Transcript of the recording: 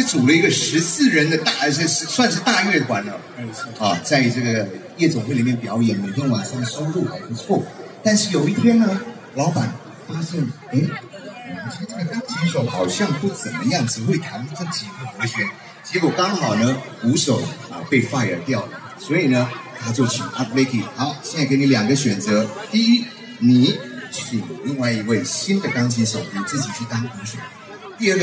就组了一个十四人的大，是算是大乐团了，啊，在这个夜总会里面表演，每天晚上收入还不错。但是有一天呢，老板发现，哎，我们这个钢琴手好像不怎么样，只会弹这几个和弦。结果刚好呢，鼓手啊被 fire 掉了，所以呢，他就请 u p v i c k y 好，现在给你两个选择，第一，你请另外一位新的钢琴手，你自己去当鼓手；第二个。